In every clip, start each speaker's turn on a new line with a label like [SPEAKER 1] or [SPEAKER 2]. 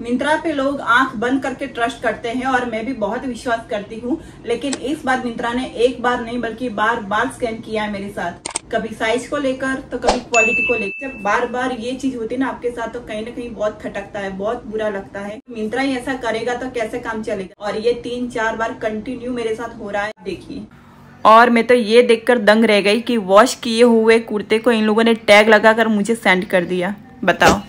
[SPEAKER 1] मिंत्रा पे लोग आँख बंद करके ट्रस्ट करते हैं और मैं भी बहुत विश्वास करती हूँ, लेकिन इस बार मिंत्रा ने एक बार नहीं, बल्कि बार बार स्कैम किया है मेरे साथ। कभी साइज़ को लेकर तो कभी क्वालिटी को लेकर। जब बार बार ये चीज़ होती है ना आपके साथ तो कहीं ना कहीं बहुत खटकता है, बहुत बुरा लगता है। मिंत्रा ही ऐसा करेगा तो कैसे काम चलेगा? और ये तीन चार बार कंटिन्यू मेरे साथ हो रहा है, देखिए।
[SPEAKER 2] और मैं तो ये देखकर दंग रह गई कि वॉश किए हुए कुर्ते को इन लोगों ने टैग लगाकर मुझे सेंड कर दिया। बताओ।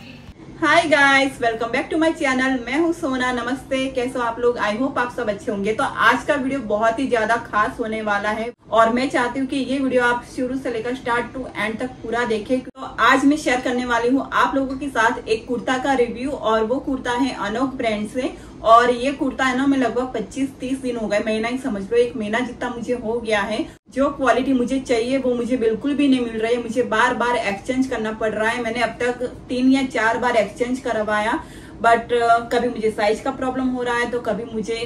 [SPEAKER 1] Hi guys welcome back to my channel मैं हूँ सोना, नमस्ते। कैसे हो आप लोग? आई होप आप सब अच्छे होंगे। तो आज का वीडियो बहुत ही ज़्यादा खास होने वाला है और मैं चाहती हूँ कि ये वीडियो आप शुरू से लेकर स्टार्ट टू एंड तक पूरा देखें। तो आज मैं शेयर करने वाली हूँ आप लोगों के साथ एक कुर्ता का रिव्यू और वो कुर्ता है अनोख ब्रांड से और ये कुर्ता है ना, मैं लगभग 25-30 दिन हो गए, महीना ही समझ लो, एक महीना जितना मुझे हो गया है, जो क्वालिटी मुझे चाहिए, वो मुझे बिल्कुल भी नहीं मिल रही है, मुझे बार बार एक्सचेंज करना पड़ रहा है, मैंने अब तक तीन या चार बार एक्सचेंज करवाया बट कभी मुझे साइज़ का प्रॉब्लम हो रहा है तो कभी मुझे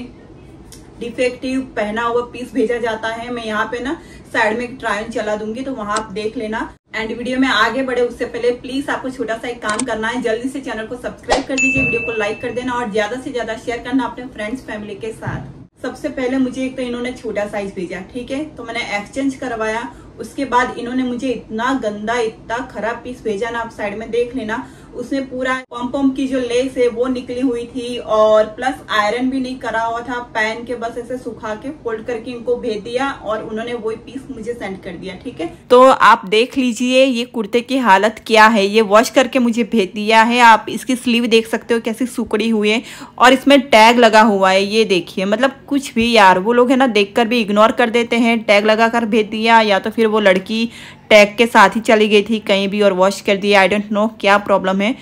[SPEAKER 1] डिफेक्टिव पहना हुआ पीस भेजा जाता है, मैं यहाँ पे ना साइड में ट्रायल चला दूँगी तो वहाँ आप देख लेना। एंड वीडियो में आगे बढ़े उससे पहले प्लीज़ आपको छोटा सा एक काम करना है, जल्दी से चैनल को सब्सक्राइब कर दीजिए वीडियो को लाइक कर देना और ज़्यादा से ज़्यादा शेयर करना अपने फ्रेंड्स फैमिली के साथ। सबसे पहले मुझे एक तो इन्होंने छोटा साइज़ भेजा, ठीक है? तो मैंने एक्सचेंज करवाया, उसके बाद इन्होंने मुझे इतना गंदा, इतना खराब पीस भेजा ना, आप साइड में देख लेना। उसमें पूरा पम पम की जो लेस है, वो निकली हुई थी और प्लस आयरन भी नहीं करा हुआ था। पैन के बस ऐसे सुखा के फोल्ड करके इनको भेज दिया और उन्होंने वही पीस मुझे सेंड कर दिया, ठीक है?
[SPEAKER 2] तो आप देख लीजिए, ये कुर्ते की हालत क्या है? ये वॉश करके मुझे भेज दिया है। आप इसकी स्लीव देख सकते हो कैसी सुकड़ी हुई है और इसमें टैग लगा हुआ है। ये देखिए मतलब कुछ भी यार, वो लोग है ना देख भी इग्नोर कर देते हैं। टैग लगा कर भेज दिया या तो फिर वो लड़की टैग के साथ ही चली गई थी कहीं भी और वॉश कर दिया आई डोंट नो क्या प्रॉब्लम है।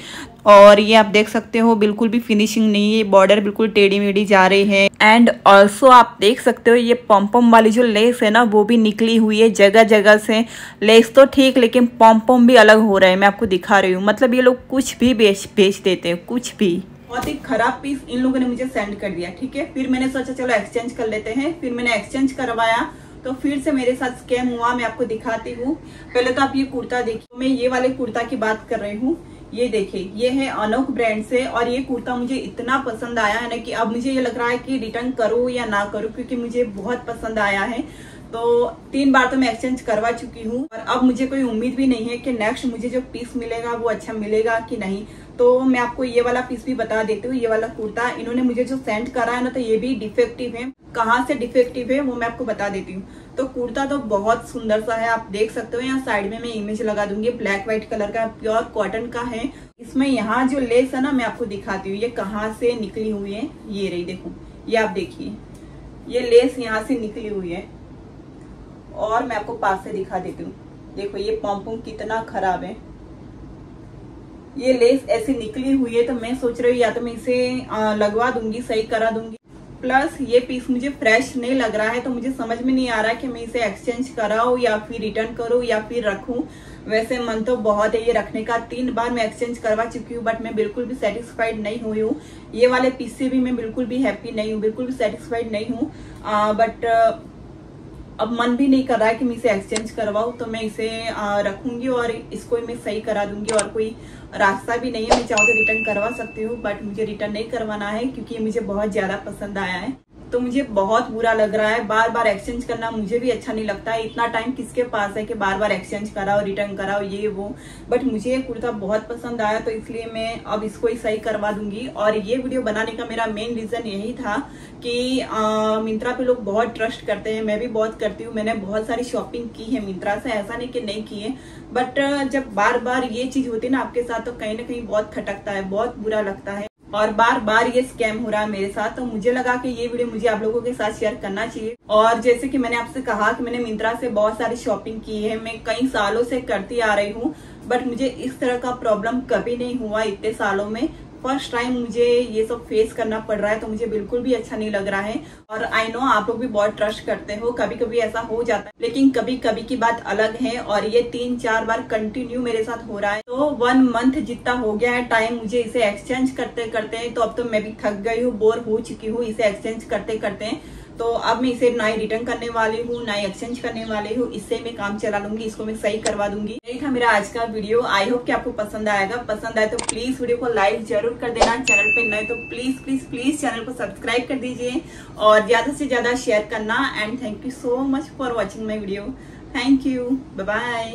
[SPEAKER 2] और ये आप देख सकते हो, बिल्कुल भी फिनिशिंग नहीं है। बॉर्डर बिल्कुल टेढ़ी मेढ़ी जा रही है। एंड ऑल्सो आप देख सकते हो, ये पम्पम वाली जो लेस है ना, वो भी निकली हुई है जगह जगह से। लेस तो ठीक, लेकिन पम्पम भी अलग हो रहा है, मैं आपको दिखा रही हूँ। मतलब ये लोग कुछ भी बेच बेच देते हैं, कुछ भी।
[SPEAKER 1] बहुत ही खराब पीस इन लोगों ने मुझे सेंड कर दिया, ठीक है? फिर मैंने सोचा, चलो एक्सचेंज कर लेते हैं। फिर मैंने एक्सचेंज करवाया। तो फिर से मेरे साथ स्कैम हुआ, मैं आपको दिखाती हूँ। पहले तो आप ये कुर्ता देखिए। मैं ये वाले कुर्ता की बात कर रही हूँ। ये देखिए, ये है अनोख ब्रांड से और ये कुर्ता मुझे इतना पसंद आया है ना कि अब मुझे ये लग रहा है कि रिटर्न करूँ या ना करूँ, क्योंकि मुझे बहुत पसंद आया है। तो तीन बार तो मैं एक्सचेंज करवा चुकी हूँ और अब मुझे कोई उम्मीद भी नहीं है कि नेक्स्ट मुझे जो पीस मिलेगा वो अच्छा मिलेगा कि नहीं। तो मैं आपको ये वाला पीस भी बता देती हूँ, ये वाला कुर्ता। इन्होंने मुझे जो सेंड करा है ना तो ये भी डिफेक्टिव है। कहाँ से डिफेक्टिव है वो मैं आपको बता देती हूँ। तो कुर्ता तो बहुत सुंदर सा है, आप देख सकते हो, यहाँ साइड में मैं इमेज लगा दूँगी ब्लैक व्हाइट कलर का प्योर कॉटन का है। इसमें यहाँ जो लेस है ना, मैं आपको दिखाती हूँ, ये कहाँ से निकली हुई है, ये रही देखो, ये आप देखिए, ये लेस यहाँ से निकली हुई है। और मैं आपको पास से दिखा देती हूँ, देखो ये पॉम्पोंग कितना खराब है। ये लेस ऐसी निकली हुई है तो मैं सोच रही हूँ या तो मैं इसे लगवा दूँगी, सही करा दूँगी। प्लस ये पीस मुझे फ्रेश नहीं लग रहा है तो मुझे समझ में नहीं आ रहा कि मैं इसे एक्सचेंज कराऊ या फिर रिटर्न करूँ या फिर रखू। वैसे मन तो बहुत है, ये रखने का तीन बार मैं एक्सचेंज करवा चुकी हूँ बट मैं बिल्कुल भी सेटिस्फाइड नहीं हुई हूँ। ये वाले पीस से भी मैं बिल्कुल भी हैप्पी नहीं हूँ, बिल्कुल भी सेटिस्फाइड नहीं हूँ। बट अब मन भी नहीं कर रहा है कि मैं इसे एक्सचेंज करवाऊँ तो मैं इसे रखूँगी और इसको मैं सही करा दूँगी और कोई रास्ता भी नहीं है। मैं चाहूँ तो रिटर्न करवा सकती हूँ बट मुझे रिटर्न नहीं करवाना है क्योंकि ये मुझे बहुत ज़्यादा पसंद आया है। तो मुझे बहुत बुरा लग रहा है। बार बार एक्सचेंज करना मुझे भी अच्छा नहीं लगता है। इतना टाइम किसके पास है कि बार बार एक्सचेंज कराओ रिटर्न कराओ, ये, वो। बट मुझे ये कुर्ता बहुत पसंद आया तो इसलिए मैं अब इसको ही सही करवा दूँगी। और ये वीडियो बनाने का मेरा मेन रीजन यही था कि मिंत्रा पे लोग बहुत ट्रस्ट करते हैं। मैं भी बहुत करती हूँ। मैंने बहुत सारी शॉपिंग की है मिंत्रा से, ऐसा नहीं कि नहीं की है। बट जब बार बार ये चीज़ होती है ना आपके साथ तो कहीं ना कहीं बहुत खटकता है, बहुत बुरा लगता है। और बार बार ये स्कैम हो रहा है मेरे साथ तो मुझे लगा कि ये वीडियो मुझे आप लोगों के साथ शेयर करना चाहिए। और जैसे कि मैंने आपसे कहा कि मैंने मिंत्रा से बहुत सारी शॉपिंग की है, मैं कई सालों से करती आ रही हूँ बट मुझे इस तरह का प्रॉब्लम कभी नहीं हुआ इतने सालों में। फ़र्स्ट टाइम मुझे ये सब फेस करना पड़ रहा है तो मुझे बिल्कुल भी अच्छा नहीं लग रहा है। और आई नो आप लोग भी बहुत ट्रस्ट करते हो कभी कभी ऐसा हो जाता है, लेकिन कभी कभी की बात अलग है और ये तीन चार बार कंटिन्यू मेरे साथ हो रहा है। तो वन मंथ जितना हो गया है टाइम मुझे इसे एक्सचेंज करते करते तो अब तो मैं भी थक गई हूँ बोर हो चुकी हूँ, इसे एक्सचेंज करते करते तो अब मैं इसे ना ही रिटर्न करने वाली हूँ, ना ही एक्सचेंज करने वाली हूँ। इससे मैं काम चला लूँगी, इसको मैं सही करवा दूँगी। यही था मेरा आज का वीडियो आई होप कि आपको पसंद आएगा। पसंद आए तो प्लीज़ वीडियो को लाइक ज़रूर कर देना चैनल पे नए तो प्लीज़ प्लीज़ प्लीज़ चैनल को सब्सक्राइब कर दीजिए और ज़्यादा से ज़्यादा शेयर करना। And thank you so much for watching my video thank you bye